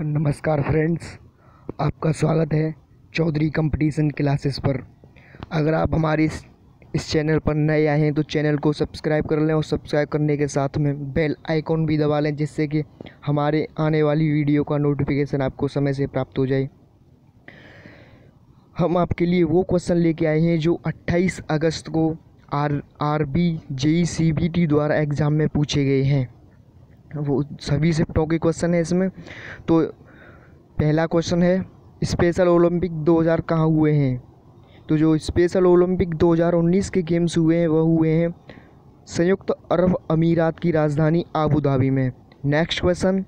नमस्कार फ्रेंड्स, आपका स्वागत है चौधरी कंपटीशन क्लासेस पर। अगर आप हमारे इस इस चैनल पर नए आए हैं तो चैनल को सब्सक्राइब कर लें और सब्सक्राइब करने के साथ में बेल आइकॉन भी दबा लें, जिससे कि हमारे आने वाली वीडियो का नोटिफिकेशन आपको समय से प्राप्त हो जाए। हम आपके लिए वो क्वेश्चन लेके आए हैं जो 28 अगस्त को R R B JE C B T द्वारा एग्ज़ाम में पूछे गए हैं। वो सभी शिफ्टों के क्वेश्चन है इसमें। तो पहला क्वेश्चन है, स्पेशल ओलंपिक 2000 कहाँ हुए हैं? तो जो स्पेशल ओलंपिक 2019 के गेम्स हुए हैं, वह हुए हैं संयुक्त अरब अमीरात की राजधानी आबू धाबी में। Next question,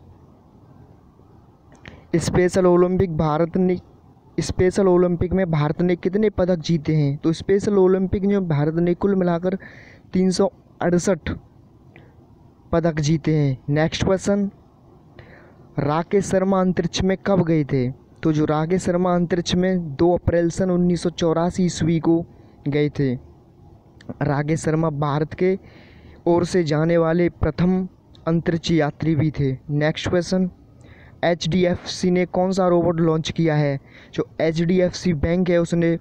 special Olympic Bharat ने, स्पेशल ओलंपिक में भारत ने कितने पदक जीते हैं? तो स्पेशल ओलंपिक में भारत ने कुल मिलाकर तीन सौ अड़सठ पदक जीते हैं। नेक्स्ट क्वेश्चन राकेश शर्मा अंतरिक्ष में कब गए थे? तो जो राकेश शर्मा अंतरिक्ष में दो अप्रैल सन उन्नीस सौ चौरासी ईस्वी को गए थे। राकेश शर्मा भारत के ओर से जाने वाले प्रथम अंतरिक्ष यात्री भी थे। Next question H D F C ने कौन सा रोबोट लॉन्च किया है? जो H D F C bank है, उसने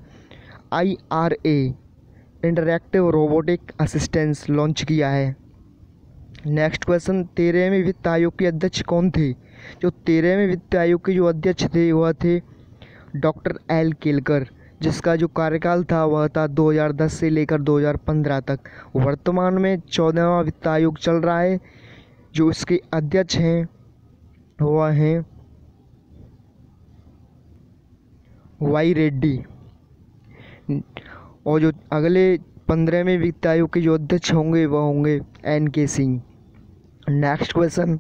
I R A interactive robotic assistance launch किया है। नेक्स्ट क्वेश्चन तेरहवें वित्त आयोग के अध्यक्ष कौन थे? जो तेरहवें वित्त आयोग के जो अध्यक्ष थे, वह थे डॉक्टर एल केलकर, जिसका जो कार्यकाल था, वह था 2010 से लेकर 2015 तक। वर्तमान में चौदहवा वित्त आयोग चल रहा है। जो इसके अध्यक्ष हैं, वह हैं वाई रेड्डी। और जो अगले पंद्रहवें वित्त आयोग के जो अध्यक्ष होंगे, वह होंगे एन के सिंह। नेक्स्ट क्वेश्चन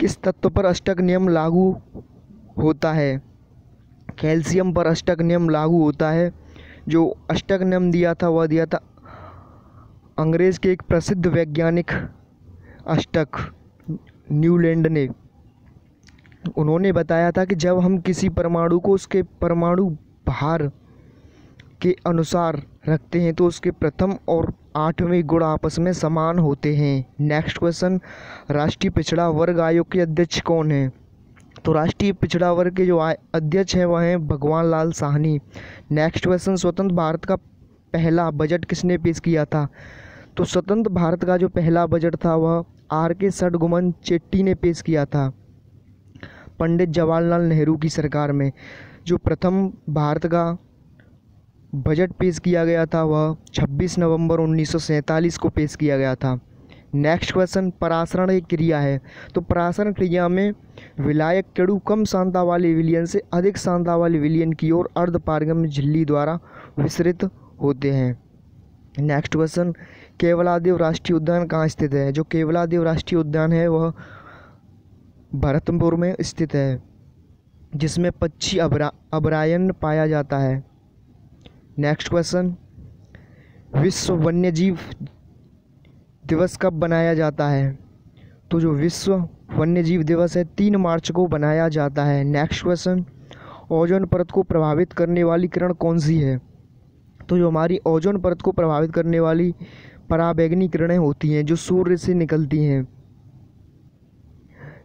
किस तत्व पर अष्टक नियम लागू होता है? कैल्शियम पर अष्टक नियम लागू होता है। जो अष्टक नियम दिया था, वह दिया था अंग्रेज़ के एक प्रसिद्ध वैज्ञानिक अष्टक, न्यूलैंड ने। उन्होंने बताया था कि जब हम किसी परमाणु को उसके परमाणु भार के अनुसार रखते हैं तो उसके प्रथम और आठवें गुण आपस में समान होते हैं। नेक्स्ट क्वेश्चन राष्ट्रीय पिछड़ा वर्ग आयोग के अध्यक्ष कौन है? तो राष्ट्रीय पिछड़ा वर्ग के जो अध्यक्ष हैं, वह हैं भगवान लाल साहनी। नेक्स्ट क्वेश्चन स्वतंत्र भारत का पहला बजट किसने पेश किया था? तो स्वतंत्र भारत का जो पहला बजट था, वह आर के सडगुमन चेट्टी ने पेश किया था। पंडित जवाहरलाल नेहरू की सरकार में। जो प्रथम भारत का बजट पेश किया गया था, वह 26 नवंबर उन्नीस सौ सैंतालीस को पेश किया गया था। नेक्स्ट क्वेश्चन परासरण क्रिया है। तो परासरण क्रिया में विलायक केड़ू कम सांता वाले विलियन से अधिक सांता वाले विलियन की ओर अर्ध पारगम झिल्ली द्वारा विस्तृत होते हैं। नेक्स्ट क्वेश्चन केवलादेव राष्ट्रीय उद्यान कहाँ स्थित है? जो केवलादेव राष्ट्रीय उद्यान है, वह भरतपुर में स्थित है, जिसमें पक्षी अबरा अबरायन पाया जाता है। नेक्स्ट क्वेश्चन विश्व वन्य जीव दिवस कब बनाया जाता है? तो जो विश्व वन्य जीव दिवस है, तीन मार्च को बनाया जाता है। नेक्स्ट क्वेश्चन ओजोन परत को प्रभावित करने वाली किरण कौन सी है? तो जो हमारी ओजोन परत को प्रभावित करने वाली पराबैगनी किरणें होती हैं, जो सूर्य से निकलती हैं।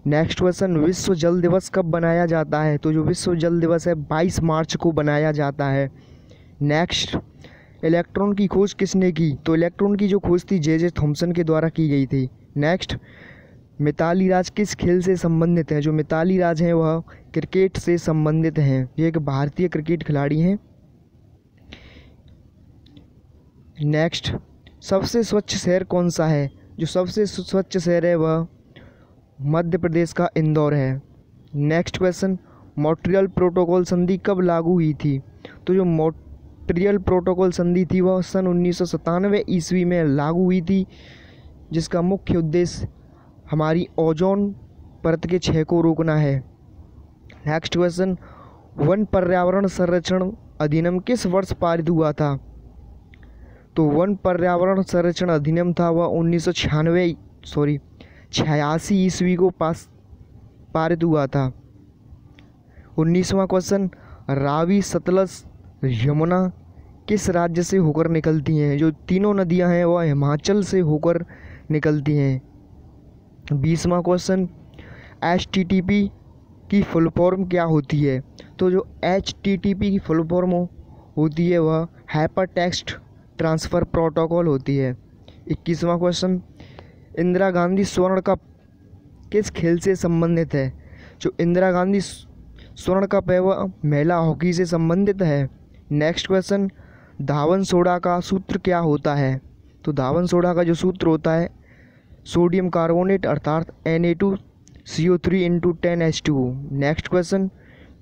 नेक्स्ट क्वेश्चन विश्व जल दिवस कब बनाया जाता है? तो जो विश्व जल दिवस है 22 मार्च को बनाया जाता है। नेक्स्ट इलेक्ट्रॉन की खोज किसने की? तो इलेक्ट्रॉन की जो खोज थी जे जे थॉम्सन के द्वारा की गई थी। नेक्स्ट मिताली राज किस खेल से संबंधित हैं? जो मिताली राज हैं, वह क्रिकेट से संबंधित हैं। ये एक भारतीय क्रिकेट खिलाड़ी हैं। नेक्स्ट सबसे स्वच्छ शहर कौन सा है? जो सबसे स्वच्छ शहर है, वह मध्य प्रदेश का इंदौर है। नेक्स्ट क्वेश्चन मॉन्ट्रियल प्रोटोकॉल संधि कब लागू हुई थी? तो जो मोट ट्रियल प्रोटोकॉल संधि थी, वह सन उन्नीस सौ सतानवे ईस्वी में लागू हुई थी, जिसका मुख्य उद्देश्य हमारी ओजोन परत के छः को रोकना है। नेक्स्ट क्वेश्चन वन पर्यावरण संरक्षण अधिनियम किस वर्ष पारित हुआ था? तो वन पर्यावरण संरक्षण अधिनियम था, वह उन्नीस सौ छियानवे सॉरी छियासी ईस्वी को पास, पारित हुआ था। उन्नीसवां क्वेश्चन रावी सतलज यमुना किस राज्य से होकर निकलती हैं? जो तीनों नदियाँ हैं, वह हिमाचल से होकर निकलती हैं। बीसवा question H T T P की फुल फॉर्म क्या होती है? तो जो एच टी टी पी की फुल फॉर्म होती है वह हाइपर टेक्स्ट ट्रांसफ़र प्रोटोकॉल होती है। इक्कीसवां क्वेश्चन इंदिरा गांधी स्वर्ण कप किस खेल से संबंधित है? जो इंदिरा गांधी स्वर्ण कप है, वह महिला हॉकी से संबंधित है। नेक्स्ट क्वेश्चन धावन सोडा का सूत्र क्या होता है? तो धावन सोडा का जो सूत्र होता है सोडियम कार्बोनेट अर्थात N A two C O three into ten H two next question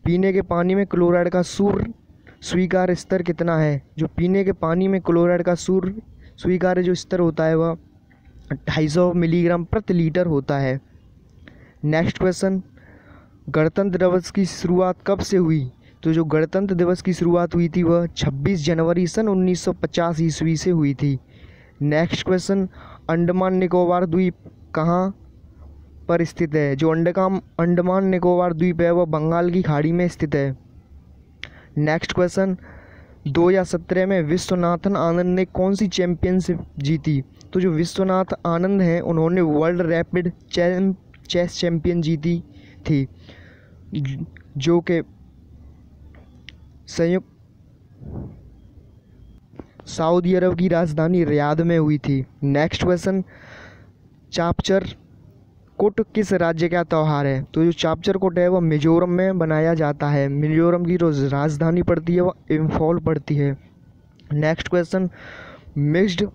पीने के पानी में क्लोराइड का सूर स्वीकार स्तर कितना है? जो पीने के पानी में क्लोराइड का सूर स्वीकार्य जो स्तर होता है, वह ढाई सौ मिलीग्राम प्रति लीटर होता है। नेक्स्ट क्वेश्चन गणतंत्र दिवस की शुरुआत कब से हुई? तो जो गणतंत्र दिवस की शुरुआत हुई थी वह 26 जनवरी सन 1950 ईस्वी से हुई थी। नेक्स्ट क्वेश्चन अंडमान निकोबार द्वीप कहाँ पर स्थित है? जो अंडकाम, अंडमान निकोबार द्वीप है, वह बंगाल की खाड़ी में स्थित है। नेक्स्ट क्वेश्चन दो हज़ार सत्रह में विश्वनाथन आनंद ने कौन सी चैंपियनशिप जीती? तो जो विश्वनाथ आनंद हैं, उन्होंने world rapid charm chess champion जीती थी। जो कि संयुक्त सऊदी अरब की राजधानी रियाद में हुई थी। नेक्स्ट क्वेश्चन चापचर कुट किस राज्य का त्यौहार है? तो जो चापचर कुट है वह मिजोरम में बनाया जाता है। मिजोरम की जो राजधानी पड़ती है वह इम्फॉल पड़ती है। Next question mixed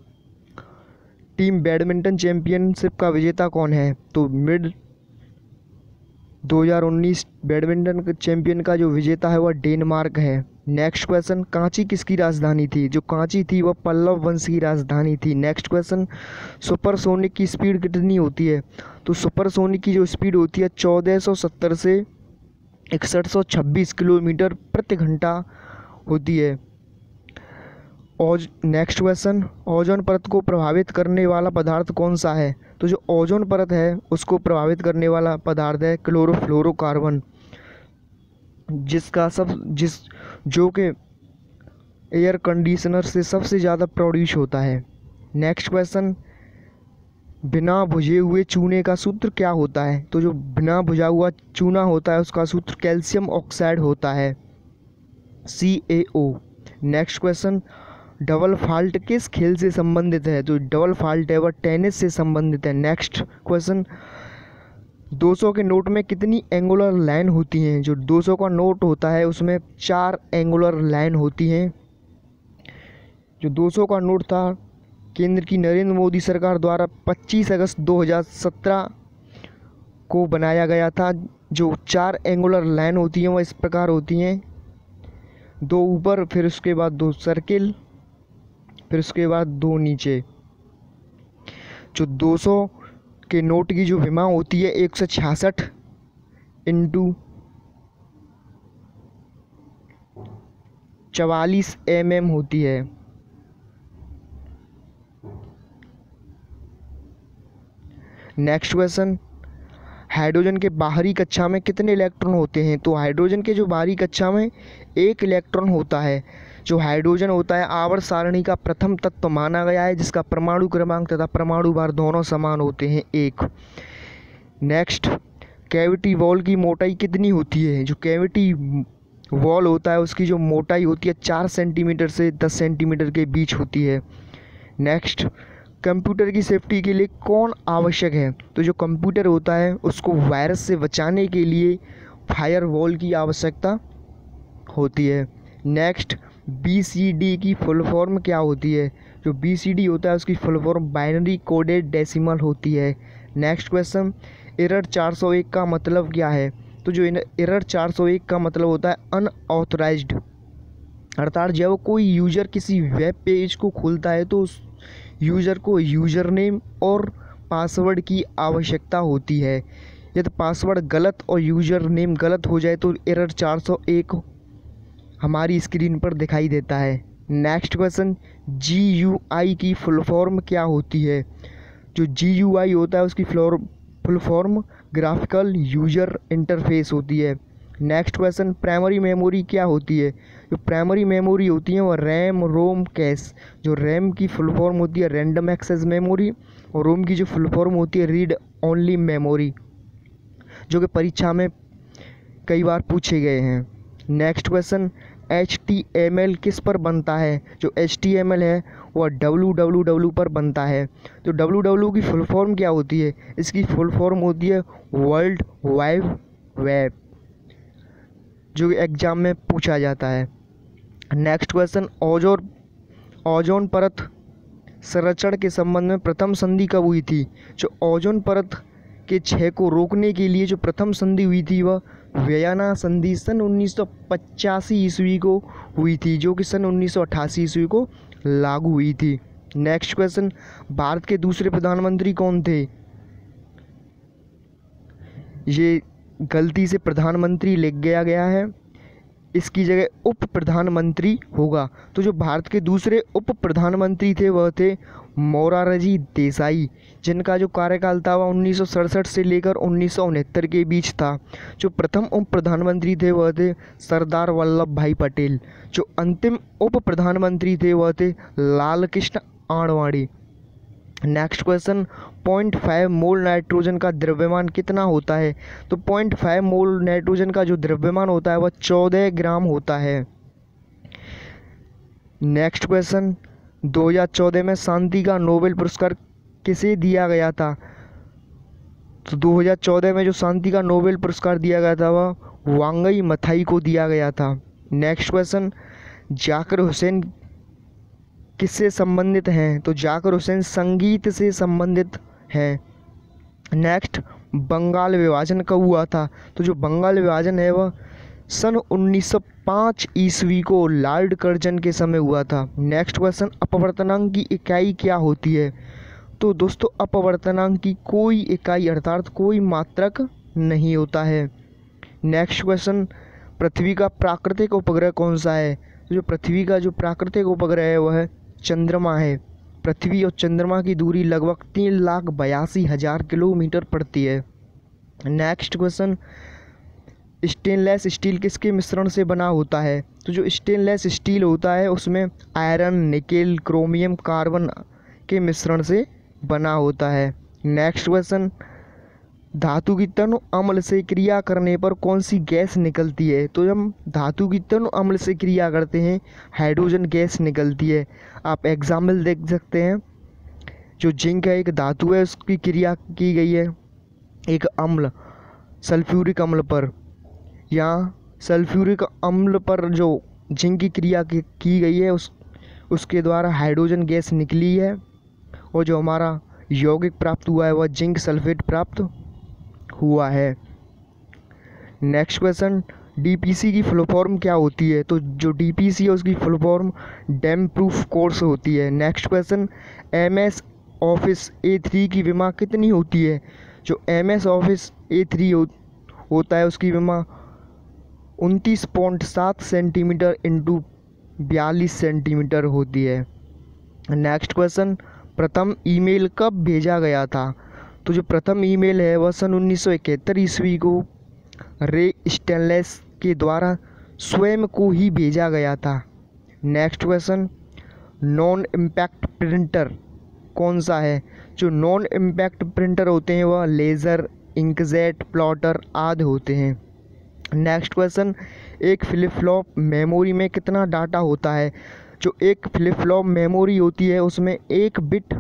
team badminton championship का विजेता कौन है? तो मिड 2019 बैडमिंटन चैंपियन का जो विजेता है वह डेनमार्क है। नेक्स्ट क्वेश्चन कांची किसकी राजधानी थी? जो कांची थी, वह पल्लव वंश की राजधानी थी। नेक्स्ट क्वेश्चन सुपरसोनिक की स्पीड कितनी होती है? तो सुपरसोनिक की जो स्पीड होती है, चौदह सौ सत्तर से इकसठ किलोमीटर प्रति घंटा होती है। ओज नेक्स्ट क्वेश्चन ओजोन परत को प्रभावित करने वाला पदार्थ कौन सा है? तो जो ओजोन परत है, उसको प्रभावित करने वाला पदार्थ है क्लोरोफ्लोरोकार्बन। जिसका सब, जिस, जो कि एयर कंडीशनर से सबसे ज़्यादा प्रोड्यूस होता है। नेक्स्ट क्वेश्चन बिना भुजे हुए चूने का सूत्र क्या होता है? तो जो बिना भुजा हुआ चूना होता है, उसका सूत्र कैल्शियम ऑक्साइड होता है। C A O next question double fault किस खेल से संबंधित है? जो डबल फाल्ट है वह टेनिस से संबंधित है। Next question. 200 के नोट में कितनी एंगुलर लाइन होती हैं? जो 200 का नोट होता है, उसमें चार एंगुलर लाइन होती हैं। जो 200 का नोट था, केंद्र की नरेंद्र मोदी सरकार द्वारा 25 अगस्त 2017 को बनाया गया था। जो चार एंगुलर लाइन होती हैं वह इस प्रकार होती हैं। दो ऊपर, फिर उसके बाद दो सर्किल। फिर उसके बाद दो नीचे। जो 200 के नोट की जो विमा होती है, एक सौ छियासठ इंटू चवालीस एम एम होती है। नेक्स्ट क्वेश्चन हाइड्रोजन के बाहरी कक्षा में कितने इलेक्ट्रॉन होते हैं? तो हाइड्रोजन के जो बाहरी कक्षा में एक इलेक्ट्रॉन होता है। जो हाइड्रोजन होता है, आवर्त सारणी का प्रथम तत्व माना गया है, जिसका परमाणु क्रमांक तथा परमाणु भार दोनों समान होते हैं, एक। नेक्स्ट, कैविटी वॉल की मोटाई कितनी होती है? जो कैविटी वॉल होता है, उसकी जो मोटाई होती है, चार सेंटीमीटर से दस सेंटीमीटर के बीच होती है। नेक्स्ट कंप्यूटर की सेफ्टी के लिए कौन आवश्यक है? तो जो कंप्यूटर होता है, उसको वायरस से बचाने के लिए फायर वॉल की आवश्यकता होती है। नेक्स्ट बी सी डी की फुल फॉर्म क्या होती है? जो बी सी डी होता है, उसकी full form binary coded decimal होती है। नेक्स्ट क्वेश्चन, एरर 401 का मतलब क्या है? तो जो एरर 401 का मतलब होता है अनऑथराइज्ड। अर्थात जब कोई यूज़र किसी वेब पेज को खोलता है तो उस यूज़र को यूज़र नेम और पासवर्ड की आवश्यकता होती है। यदि पासवर्ड गलत और यूज़र नेम गलत हो जाए तो एरर 401 हमारी स्क्रीन पर दिखाई देता है। Next question G U I की फुल फॉर्म क्या होती है? जो जी यू आई होता है, उसकी floor full form graphical user interface होती है। नेक्स्ट क्वेश्चन प्राइमरी मेमोरी क्या होती है? जो प्राइमरी मेमोरी होती है, वो रैम रोम कैश, जो रैम की फुल फॉर्म होती है रैंडम एक्सेस मेमोरी और रोम की जो फुल फॉर्म होती है रीड ओनली मेमोरी जो कि परीक्षा में कई बार पूछे गए हैं। Next question H T M L किस पर बनता है? जो एच टी एम एल है वह डब्लू डब्लू डब्लू पर बनता है। तो डब्लू डब्लू की फुल फॉर्म क्या होती है? इसकी फुल फॉर्म होती है वर्ल्ड वाइड वेब जो एग्ज़ाम में पूछा जाता है। नेक्स्ट क्वेश्चन ओजोन ओजोन परत संरक्षण के संबंध में प्रथम संधि कब हुई थी? जो ओजोन परत के क्षय को रोकने के लिए जो प्रथम संधि हुई थी, वह वियना संधि सन उन्नीस सौ पचासी ईस्वी को हुई थी, जो कि सन उन्नीस सौ अट्ठासी ईस्वी को लागू हुई थी। नेक्स्ट क्वेश्चन भारत के दूसरे प्रधानमंत्री कौन थे? ये गलती से प्रधानमंत्री लिख गया गया है, इसकी जगह उप प्रधानमंत्री होगा। तो जो भारत के दूसरे उप प्रधानमंत्री थे, वह थे मोरारजी देसाई, जिनका जो कार्यकाल था वह उन्नीस सौ सड़सठ से लेकर उन्नीस सौ उनहत्तर के बीच था। जो प्रथम उप प्रधानमंत्री थे, वह थे सरदार वल्लभ भाई पटेल। जो अंतिम उप प्रधानमंत्री थे, वह थे Lal Krishna Advani. Next question point five mole nitrogen का द्रव्यमान कितना होता है? तो पॉइंट फाइव मोल नाइट्रोजन का जो द्रव्यमान होता है, वह चौदह ग्राम होता है। Next question. 2014 में शांति का नोबेल पुरस्कार किसे दिया गया था? तो 2014 में जो शांति का नोबेल पुरस्कार दिया गया था, वह वांगई मथाई को दिया गया था। Next question. जाकिर हुसैन किससे संबंधित हैं? तो जाकर हुसैन संगीत से संबंधित हैं। नेक्स्ट बंगाल विभाजन कब हुआ था। तो जो बंगाल विभाजन है, वह सन 1905 ईस्वी को लॉर्ड कर्जन के समय हुआ था। नेक्स्ट क्वेश्चन अपवर्तनांक की इकाई क्या होती है? तो दोस्तों, अपवर्तनांक की कोई इकाई अर्थात कोई मात्रक नहीं होता है। नेक्स्ट क्वेश्चन पृथ्वी का प्राकृतिक उपग्रह कौन सा है? जो पृथ्वी का जो प्राकृतिक उपग्रह है, वह चंद्रमा है। पृथ्वी और चंद्रमा की दूरी लगभग तीन लाख बयासी हज़ार किलोमीटर पड़ती है। नेक्स्ट क्वेश्चन स्टेनलेस स्टील किसके मिश्रण से बना होता है? तो जो स्टेनलेस स्टील होता है, उसमें आयरन निकेल क्रोमियम कार्बन के मिश्रण से बना होता है। नेक्स्ट क्वेश्चन धातु की तनु अम्ल से क्रिया करने पर कौन सी गैस निकलती है? तो हम धातु की तनु अम्ल से क्रिया करते हैं हाइड्रोजन गैस निकलती है। आप एग्ज़ाम्पल देख सकते हैं। जो जिंक है एक धातु है उसकी क्रिया की गई है एक अम्ल सल्फ्यूरिक अम्ल पर। यहाँ सल्फ्यूरिक अम्ल पर जो जिंक की क्रिया की, की गई है उस उसके द्वारा हाइड्रोजन गैस निकली है। और जो हमारा यौगिक प्राप्त हुआ है वह जिंक सल्फेट प्राप्त हुआ है। नेक्स्ट क्वेश्चन डीपीसी की फुल फॉर्म क्या होती है? तो जो डीपीसी है, उसकी full form damp proof course होती है। Next question MS office A three की बीमा कितनी होती है? जो M S office A three होता है, उसकी बीमा उनतीस पॉइंट सात सेंटीमीटर इंटू बयालीस सेंटीमीटर होती है। नेक्स्ट क्वेश्चन प्रथम ईमेल कब भेजा गया था? तो जो प्रथम ईमेल है, वह सन उन्नीस सौ इकहत्तर ईस्वी को रे स्टेनलेस के द्वारा स्वयं को ही भेजा गया था। Next question non impact printer कौन सा है? जो नॉन इम्पैक्ट प्रिंटर होते हैं, वह लेज़र इंकजेट प्लॉटर आदि होते हैं। नेक्स्ट क्वेश्चन एक फ्लिप फ्लॉप मेमोरी में कितना डाटा होता है? जो एक फ्लिप फ्लॉप मेमोरी होती है, उसमें एक बिट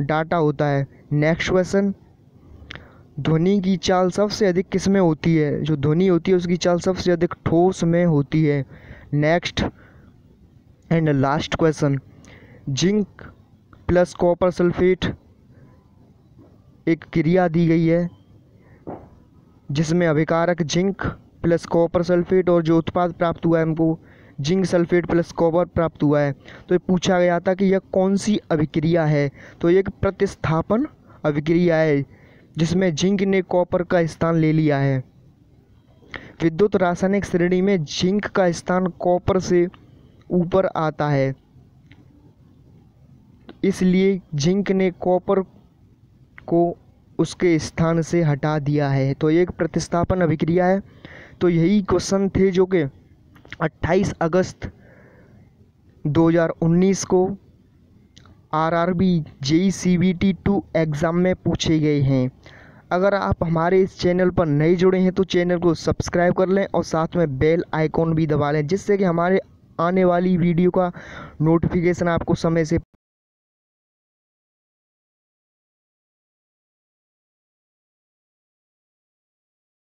डाटा होता है। नेक्स्ट क्वेश्चन ध्वनि की चाल सबसे अधिक किसमें होती है? जो ध्वनि होती है, उसकी चाल सबसे अधिक ठोस में होती है। Next and last question zinc plus copper sulphate एक क्रिया दी गई है, जिसमें अभिकारक जिंक प्लस कॉपर सल्फेट और जो उत्पाद प्राप्त हुआ है हमको जिंक सल्फेट प्लस कॉपर प्राप्त हुआ है। तो ये पूछा गया था कि यह कौन सी अभिक्रिया है? तो एक प्रतिस्थापन अभिक्रिया है। जिसमें जिंक ने कॉपर का स्थान ले लिया है। विद्युत रासायनिक श्रेणी में जिंक का स्थान कॉपर से ऊपर आता है। इसलिए जिंक ने कॉपर को उसके स्थान से हटा दिया है। तो एक प्रतिस्थापन अभिक्रिया है। तो यही क्वेश्चन थे जो कि 28 अगस्त 2019 को RRB JE C B T two exam में पूछे गए हैं। अगर आप हमारे इस चैनल पर नए जुड़े हैं तो चैनल को सब्सक्राइब कर लें और साथ में बेल आइकॉन भी दबा लें, जिससे कि हमारे आने वाली वीडियो का नोटिफिकेशन आपको समय से